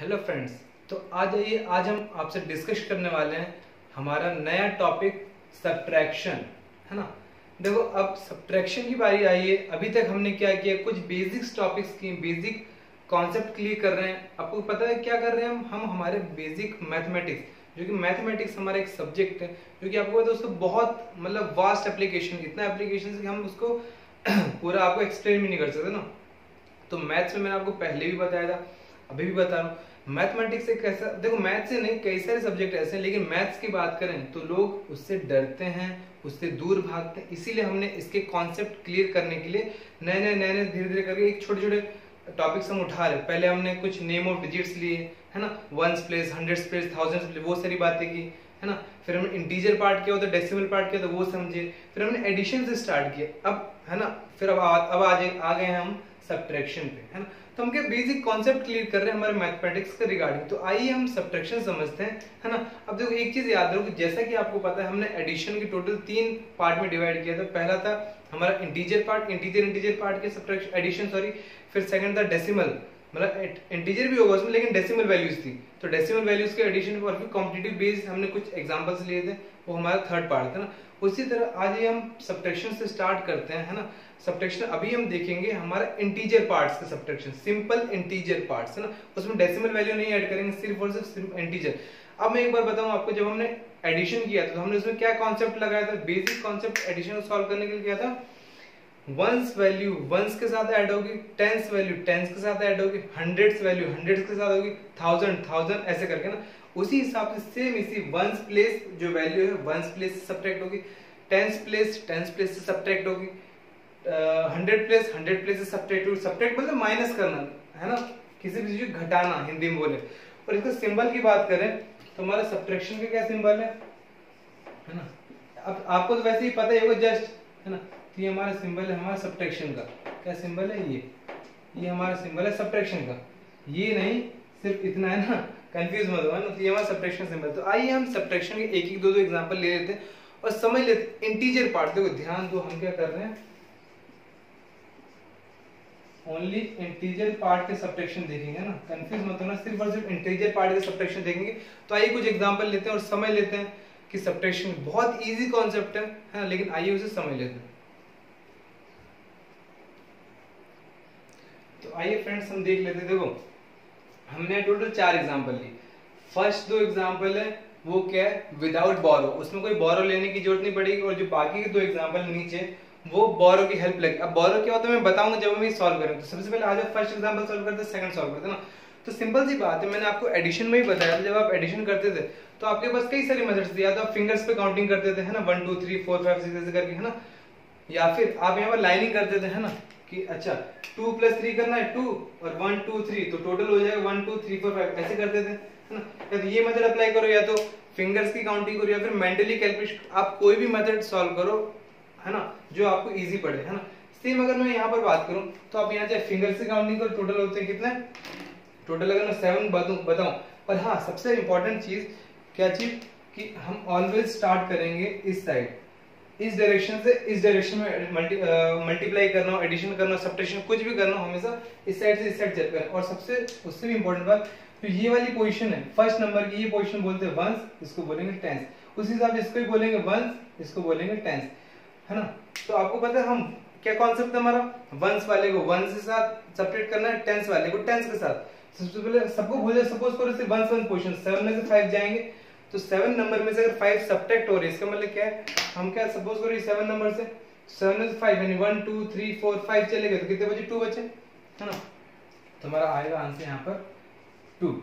Hello friends तो आज आइए आज हम आपसे डिस्कस करने वाले हैं हमारा नया टॉपिक सब्ट्रैक्शन है ना? देखो, अब सब्ट्रैक्शन की बारी आई है। अभी तक हमने क्या किया? कुछ बेसिक्स टॉपिक्स की बेसिक कॉन्सेप्ट क्लियर कर रहे हैं। आपको पता है क्या कर रहे हैं हम? हम हमारे बेसिक मैथमेटिक्स जो कि मैथमेटिक्स हमारा एक सब्जेक्ट है, जो कि आपको पता है बहुत मतलब वास्ट एप्लीकेशन इतना एप्लीकेशन कि हम उसको पूरा आपको एक्सप्लेन भी नहीं कर सकते ना। तो मैथ्स में मैंने आपको पहले भी बताया था, अभी भी बता रहा हूँ। मैथमेटिक्स एक ऐसा देखो मैथ से नहीं कई सारे सब्जेक्ट ऐसे हैं लेकिन मैथ्स की बात करें तो लोग उससे डरते हैं उससे दूर भागते हैं। इसीलिए हमने इसके कॉन्सेप्ट क्लियर करने के लिए नए नए नए नए धीरे धीरे करके एक छोटे छोटे टॉपिक्स हम उठा रहे पहले हमने कुछ नेम ऑफ़ डिजिट्स लिए है ना? Ones place hundred place thousand place वो सारी बातें की है ना? फिर हमने इंटीजर पार्ट किया तो डेसिमल पार्ट किया तो वो समझे। फिर हमने एडिशन से स्टार्ट किया अब है ना? फिर अब आ, अब आ, आ गए हम सब्ट्रैक्शन पे, है ना? तो हम क्या बेसिक कॉन्सेप्ट क्लियर कर रहे हैं हमारे मैथमेटिक्स के रिगार्डिंग तो आइए हम सब्ट्रैक्शन समझते हैं, है ना? अब देखो, एक चीज़ याद रखो, जैसा कि आपको पता है, हमने एडिशन की टोटल तीन पार्ट में डिवाइड किया था। पहला था हमारा integer part integer integer part के सब्ट्रैक्शन एडिशन सॉरी फिर सेकंड था डेसिमल मतलब इंटीजर भी होगा उसमें, लेकिन डेसिमल वैल्यूज़ थी। तो डेसिमल वैल्यूज़ के एडिशन और फिर कॉम्पिटिटिव बेस्ड हमने कुछ एग्जांपल्स लिए थे, वो हमारा थर्ड पार्ट था ना। उसी तरह आज ये हम सब्ट्रैक्शन से स्टार्ट करते हैं, है ना? सब्ट्रैक्शन अभी हम देखेंगे हमारा इंटीजर पार्ट्स का सब्ट्रैक्शन सिंपल इंटीजर पार्ट्स है ना? उसमें डेसिमल वैल्यू नहीं ऐड करेंगे, सिर्फ़ और सिर्फ़ इंटीजर अब मैं एक बार बताऊँ आपको, जब हमने एडिशन किया था तो हमने उसमें क्या कॉन्सेप्ट लगाया था? बेसिक कॉन्सेप्ट एडिशन को सॉल्व करने के लिए किया था। वंस वैल्यू वंस के साथ ऐड होगी टेंस वैल्यू टेंस के साथ ऐड होगी हंड्रेड्स वैल्यू हंड्रेड्स के साथ होगी थाउज़ेंड थाउज़ेंड ऐसे करके ना। उसी हिसाब से सेम इसी वंस प्लेस जो वैल्यू है वंस प्लेस से सब्ट्रैक्ट होगी टेंस प्लेस टेंस प्लेस से सब्ट्रैक्ट होगी। हंड्रेड प्लेस हंड्रेड प्लेस से सब्ट्रैक्ट होगी। सब्ट्रैक्ट मतलब माइनस करना, है ना? किसी भी चीज़ घटाना, हिंदी में बोले। और इसका सिंबल की बात करें तो हमारा सब्ट्रैक्शन का क्या सिंबल है? है ना? अब आपको तो वैसे ही पता ही होगा जस्ट है ना? ये हमारा सिंबल है हमारा सब्ट्रैक्शन का। क्या सिंबल है ये? ये हमारा सिंबल है सब्ट्रैक्शन का। ये नहीं सिर्फ़ इतना है ना कंफ्यूज मत हो ना तो ये हमारा सब्ट्रैक्शन सिंबल तो आइए हम सब्ट्रैक्शन के एक एक दो दो एग्जांपल ले लेते हैं और समझ लेते इंटीजर पार्ट देखो ध्यान दो हम क्या कर रहे हैं। ओनली इंटीजर पार्ट के सब्ट्रैक्शन देखेंगे ना। कंफ्यूज मत होना सिर्फ़ और सिर्फ़ इंटीजर पार्ट के सब्ट्रैक्शन देखेंगे। तो आइए कुछ एग्जांपल लेते हैं और समझ लेते हैं कि सब्ट्रैक्शन बहुत इजी कॉन्सेप्ट है, है लेकिन आइए उसे समझ लेते हैं। तो आइए फ्रेंड्स हम देख लेते देखो, हमने टोटल चार एग्ज़ाम्पल ली। फ़र्स्ट दो एग्ज़ाम्पल है, वो क्या है? विदाउट बोरो उसमें कोई बोरो लेने की ज़रूरत नहीं पड़ेगी और जो बाकी के दो एग्जांपल नीचे वो बोरो की हेल्प लगी। अब बोरो क्या होता है, मैं बताऊँगा जब हम सॉल्व करेंगे। तो सबसे पहले आज फ़र्स्ट एग्जांपल सॉल्व करते हैं सेकंड सॉल्व करते हैं ना। तो सिंपल सी बात है, मैंने आपको एडिशन में ही बताया था, जब आप एडिशन करते थे तो आपके पास कई सारे मेथड्स थे। या तो आप फिंगर्स पे काउंटिंग करते थे, है ना? One two three four five six ऐसे करके, है ना? या फिर आप यहाँ पर लाइनिंग करते थे, है ना? कि अच्छा टू प्लस थ्री करना है टू और वन टू थ्री तो टोटल हो जाएगा one two three four five ऐसे करते थे, है ना? तो ये मेथड अप्लाई करो या तो फिंगर्स की काउंटिंग करो या फिर मेंटली कैलकुलेशन आप कोई भी मेथड सॉल्व करो, है ना? जो आपको इजी पड़े, है ना? सेम अगर मैं यहाँ पर बात करूँ तो आप यहाँ चाहे फिंगर से काउंटिंग करो टोटल होते हैं कितने? टोटल अगर मैं सेवन बताऊँ। पर हाँ सबसे इंपॉर्टेंट चीज़, क्या चीज़? कि हम ऑलवेज स्टार्ट करेंगे इस साइड इस डायरेक्शन से, इस डायरेक्शन में मल्टीप्लाई करना हो एडिशन करना हो सब्ट्रैक्शन कुछ भी करना हो हमेशा इस साइड से इस साइड चलकर और सबसे, उससे भी इंपॉर्टेंट बात तो ये वाली पोजीशन है। फ़र्स्ट नंबर की ये पोजीशन बोलते हैं वंस इसको बोलेंगे टेंस उस हिसाब से इसको ही बोलेंगे वंस इसको बोलेंगे टेंस है ना? तो आपको पता है हम, क्या कॉन्सेप्ट है हमारा? वंस वाले को वंस के साथ सब्ट्रैक्ट करना है टेंस वाले को टेंस के साथ। सबसे पहले सबको भूल जाए सपोज़ करो वंस वन पोजीशन सेवन में से फाइव जाएँगे। तो सेवन नंबर में से अगर फाइव सब्ट्रैक्ट हो रही है, इसका मतलब क्या है? हम क्या सपोज़ करो ये सेवन नंबर से सेवन से फाइव यानी one two three four five चले गए तो कितने बचे? टू बचे, है ना? तो हमारा आएगा आंसर यहाँ पर टू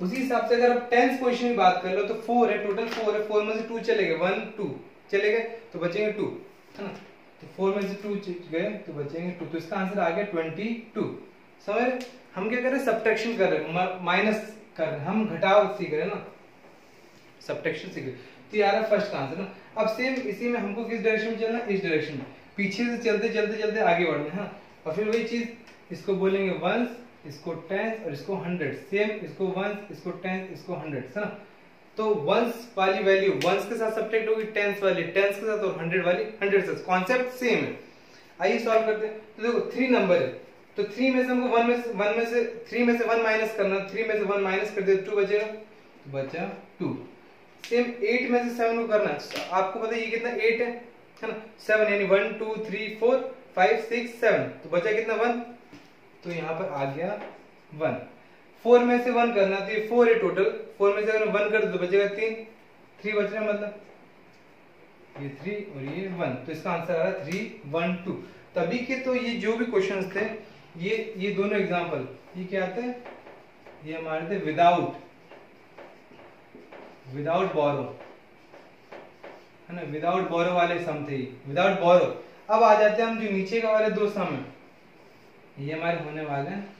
उसी हिसाब से अगर आप टेंथ पोजिशन की बात कर लो तो फोर है टोटल फोर है फोर में से टू चले गए वन टू चले गए तो बचेंगे टू है ना? तो फोर में से टू गए तो बचेंगे टू तो इसका आंसर आ गया ट्वेंटी टू समझ हम क्या कर रहे हैं? सब्ट्रैक्शन कर रहे हैं माइनस कर रहे हैं, हम घटाव सीख रहे हैं ना? सब्ट्रैक्शन सीख रहे तो यार फ़र्स्ट का आंसर ना। अब सेम इसी में हमको किस डायरेक्शन में चलना इस डायरेक्शन में। पीछे से चलते चलते चलते आगे बढ़ना है और फिर वही चीज़, इसको बोलेंगे वंस इसको टेंस और इसको हंड्रेड सेम इसको वंस इसको टेंस इसको हंड्रेड है ना? तो वंस वाली वैल्यू वंस के साथ सब्ट्रैक्ट होगी टेंस वाली। टेंस के साथ और हंड्रेड वाली हंड्रेड से कॉन्सेप्ट सेम है। आइए सॉल्व करते हैं। तो देखो थ्री नंबर है। तो थ्री में से हमको वन में से वन में से थ्री में से वन माइनस करना थ्री में से वन माइनस कर दिया टू बचेगा। तो बचा टू सेम एट में से सेवन को करना है। आपको पता है ये कितना एट है? है ना? सेवन यानी one two three four five six seven तो बचा कितना वन तो यहाँ पर आ गया वन फोर में से वन करना तो ये फोर है टोटल फोर में से अगर वन कर दो तो बचेगा तीन। थ्री बच रहा मतलब? ये थ्री और ये वन तो इसका आंसर आ रहा है थ्री वन टू तभी के तो ये जो भी क्वेश्चन थे, ये ये दोनों एग्ज़ाम्पल ये क्या हैं? ये हमारे थे विदाउट विदाउट बोरो है ना? विदाउट बोरो वाले सम थे विदाउट बोरो अब आ जाते हैं हम जो नीचे का वाले दो सम है। ये हमारे होने वाले हैं।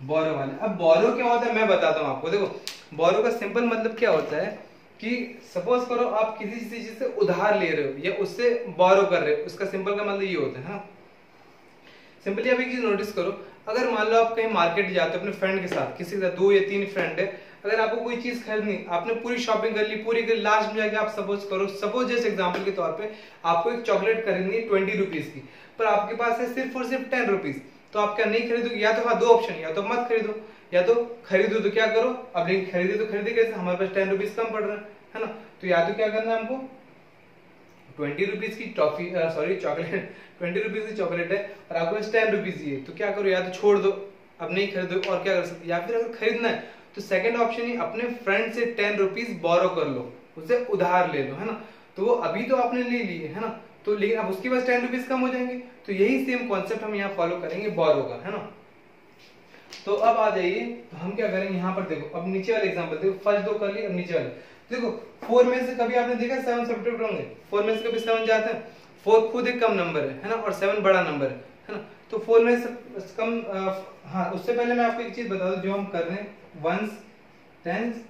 बोरो वाले। अब बोरो क्या होता है मैं बताता हूँ आपको। देखो बोरो का सिंपल मतलब क्या होता है कि सपोज़ करो आप किसी चीज़ से उधार ले रहे हो या उससे बोरो कर रहे हो। उसका सिंपल का मतलब ये होता है सिंपली आप एक चीज़ नोटिस करो। अगर मान लो आप कहीं मार्केट जाते हो अपने फ्रेंड के साथ, किसी के साथ, दो या तीन फ्रेंड है अगर आपको कोई चीज़ खरीदनी, आपने पूरी शॉपिंग कर ली, पूरी कर लास्ट में जाके आप सपोज़ करो सपोज़ जैसे एग्ज़ाम्पल के तौर पे आपको एक चॉकलेट खरीदनी है ट्वेंटी रुपीज़ की, पर आपके पास है सिर्फ़ और सिर्फ़ टेन रुपीज़ तो आप क्या नहीं खरीदोगे? या तो हाँ दो ऑप्शन या तो मत खरीदो, या तो खरीदो तो क्या करो? अब लेकिन खरीदे तो खरीदे कैसे? हमारे पास टेन रुपीज़ कम पड़ रहा है है ना? तो या तो क्या करना है हमको? ट्वेंटी रुपीज़ की toffee sorry chocolate twenty rupees की चॉकलेट है, और आपको टेन रुपीज़ की है तो क्या करो? या तो छोड़ दो, अब नहीं खरीदो, और क्या कर सकते? या फिर अगर खरीदना है तो सेकंड ऑप्शन ही अपने फ्रेंड से टेन रुपीज़ बोरो कर लो, उसे उधार ले लो, है ना? तो वो अभी तो आपने ले लिए, है ना? तो लेकिन अब उसके पास टेन रुपीज़ कम हो जाएँगे। तो यही सेम कॉन्सेप्ट हम यहाँ फॉलो करेंगे बोरो का, है ना? तो अब आ जाइए तो हम क्या करेंगे यहाँ पर देखो, अब नीचे वाले एग्ज़ाम्पल देखो फ़र्स्ट दो कर लिए, अब नीचे वाले। देखो फोर में से कभी आपने देखा सेवन सब्ट्रैक्ट होंगे? फोर में से कभी सेवन जाते हैं? फोर खुद एक कम नंबर है है ना? और सेवन बड़ा नंबर है है ना? तो फोर में कम हाँ उससे पहले मैं आपको एक चीज़ बता दूँ जो हम कर रहे हैं। Ones tens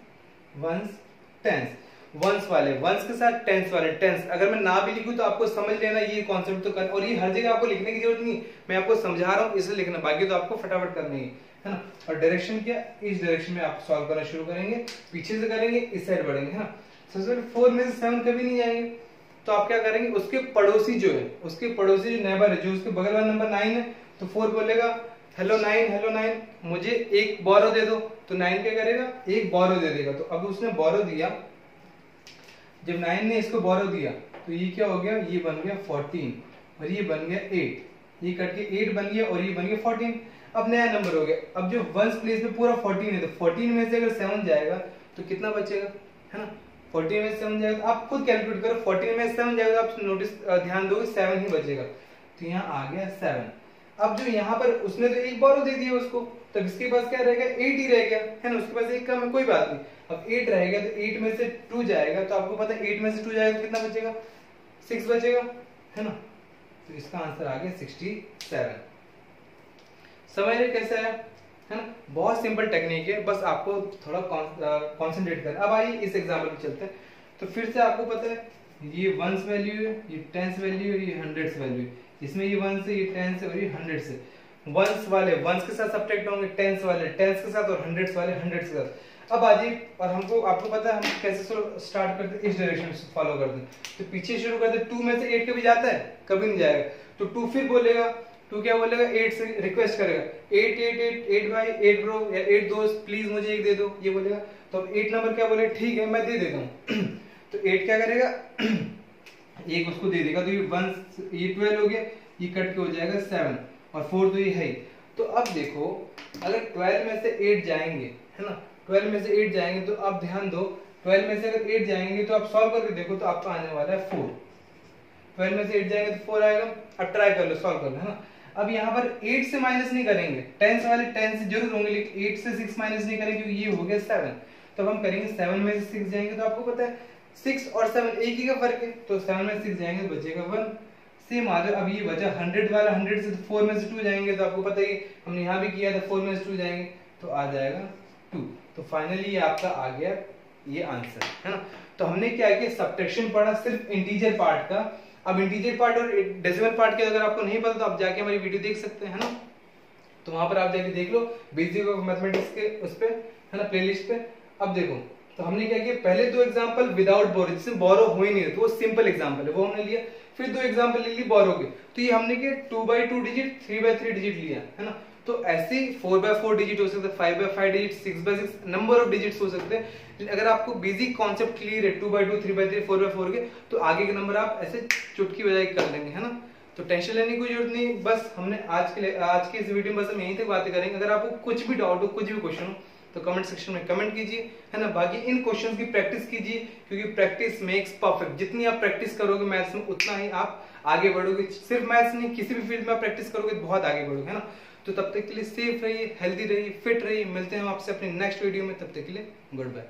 ones tens ones वाले वंस के साथ टेंस वाले टेंस अगर मैं ना भी लिखूं तो आपको समझ लेना ये कॉन्सेप्ट तो कर, और ये हर जगह आपको लिखने की ज़रूरत नहीं मैं आपको समझा रहा हूँ इसे लिखना बाकी तो आपको फटाफट करनी है है ना? और डायरेक्शन क्या? इस डायरेक्शन में आप सॉल्व करना शुरू करेंगे, पीछे से करेंगे, इस साइड बढ़ेंगे, है ना? सबसे पहले फोर में से सेवन कभी नहीं जाएँगे। तो आप क्या करेंगे, उसके पड़ोसी जो है, उसके पड़ोसी जो नेबर है, जो उसके बगल वाला नंबर नाइन है तो फोर बोलेगा हेलो नाइन हेलो नाइन मुझे एक बोरो दे दो। तो नाइन क्या करेगा, एक बोरो दे देगा। तो अब उसने बोरो दिया। जब नाइन ने इसको बोरो दिया तो ये क्या हो गया, ये बन गया फोर्टीन और ये बन गया एट ये कट के एट बन गया और ये बन गया फोर्टीन अब नया नंबर हो गया। अब जो वंस प्लेस में पूरा फोर्टीन है तो फोर्टीन में से अगर सेवन जाएगा तो कितना बचेगा, है ना? फोर्टीन में सेवन जाएगा आप खुद कैलकुलेट करो। फोर्टीन में सेवन जाएगा आप नोटिस ध्यान दो सेवन ही बचेगा। तो यहाँ आ गया सेवन अब जो यहाँ पर उसने तो एक बार दे दिया उसको। तब इसके पास क्या रहेगा एट ही रह गया। है ना? उसके पास एक कम है, कोई बात नहीं। अब एट रहेगा तो एट में से टू जाएगा। तो आपको पता है एट में से टू जाएगा तो कितना बचेगा? सिक्स बचेगा। है ना? तो इसका आंसर आ गया सिक्सटी सेवन समझ रहे कैसे है? है ना? बहुत सिंपल टेक्निक है, बस आपको थोड़ा कॉन्सेंट्रेट करना अब आइए इस एग्ज़ाम्पल पे चलते हैं। तो फिर से आपको पता है, ये वंस वैल्यू है, ये टेंस वैल्यू है, ये हंड्रेड्स वैल्यू है। इसमें ये वंस है, ये टेंस है और ये हंड्रेड से वंस वाले वंस के साथ सब्ट्रैक्ट होंगे टेंस वाले टेंस के साथ और हंड्रेड्स वाले हंड्रेड्स के साथ। अब आजिए और हमको, आपको पता है, हम कैसे स्टार्ट करते इस डायरेक्शन से फॉलो करते हैं। तो पीछे शुरू करते टू में से एट कभी जाता है? कभी नहीं जाएगा। तो टू फिर बोलेगा तू क्या बोलेगा? एट से रिक्वेस्ट करेगा। एट एट एट एट भाई एट ब्रो या एट दोस्त प्लीज़ मुझे एक दे दो, ये बोलेगा। तो अब एट नंबर क्या बोलेगा ठीक है, मैं दे देता हूँ। तो एट क्या करेगा? एक उसको दे देगा। तो ये वन ये ट्वेल्व हो गया, ये कट के हो जाएगा सेवन और फोर तो ये है तो अब देखो, अगर ट्वेल्व में से एट जाएँगे, है ना? ट्वेल्व में से एट जाएँगे तो आप ध्यान दो ट्वेल्व में से अगर एट जाएँगे तो आप सॉल्व करके देखो तो आपका आने वाला है फोर ट्वेल्व में से एट जाएँगे तो फोर आएगा। अब ट्राई कर लो सॉल्व कर लो, है ना? अब यहाँ पर 8 से माइनस नहीं करेंगे। टेंस वाले 10 से ज़रूर होंगे, लेकिन 8 से 6 माइनस नहीं करेंगे क्योंकि ये हो गया 7 तो हम करेंगे 7 में से 6 जाएँगे तो आपको पता है 6 और सेवन एक ही का फ़र्क है तो सेवन में सिक्स जाएँगे तो बचेगा वन सेम आ जाए अब ये बचा 100 वाला 100 से तो 4 में से 2 जाएँगे तो आपको पता है, हमने यहाँ भी किया था फोर में से 2 जाएँगे तो आ जाएगा टू तो फाइनली ये आपका आ गया ये आंसर है ना? तो हमने क्या किया? सब्ट्रैक्शन पढ़ा सिर्फ़ इंटीजर पार्ट का। अब इंटीजर पार्ट और डेसिमल पार्ट के अगर आपको नहीं पता तो आप जाके हमारी वीडियो देख सकते हैं ना? तो वहाँ पर आप जाके देख लो बेसिक ऑफ़ मैथमेटिक्स के उस पर है ना प्लेलिस्ट पे। अब देखो तो हमने क्या किया? पहले दो एग्ज़ाम्पल विदाउट बोरो जिसमें बोरो हो ही नहीं रहे तो वो सिंपल एग्ज़ाम्पल है, वो हमने लिया। फिर दो एग्ज़ाम्पल ले ली बोरो के तो ये हमने किया two by two digit three by three digit लिया, है ना? तो ऐसे फोर बाय फोर डिजिट हो सकते हैं five by five digit six by six number of digit हो सकते हैं। अगर आपको बेसिक कॉन्सेप्ट क्लियर है two by two three by three four by four के तो आगे के नंबर आप ऐसे चुटकी बजाई कर लेंगे, है ना? तो टेंशन लेने की कोई ज़रूरत नहीं, बस हमने आज के लिए, आज के इस वीडियो में बस हम यहीं तक बातें करेंगे। अगर आपको कुछ भी डाउट हो, कुछ भी क्वेश्चन हो तो कमेंट सेक्शन में कमेंट कीजिए, है ना? बाकी इन क्वेश्चंस की प्रैक्टिस कीजिए, क्योंकि प्रैक्टिस मेक्स परफेक्ट जितनी आप प्रैक्टिस करोगे मैथ्स में, उतना ही आप आगे बढ़ोगे। सिर्फ़ मैथ्स नहीं, किसी भी फ़ील्ड में आप प्रैक्टिस करोगे तो बहुत आगे बढ़ोगे, है ना? तो तब तक के लिए सेफ़ रहिए हेल्दी रहिए फिट रहिए। मिलते हैं आपसे अपने नेक्स्ट वीडियो में। तब तक के लिए गुड बाय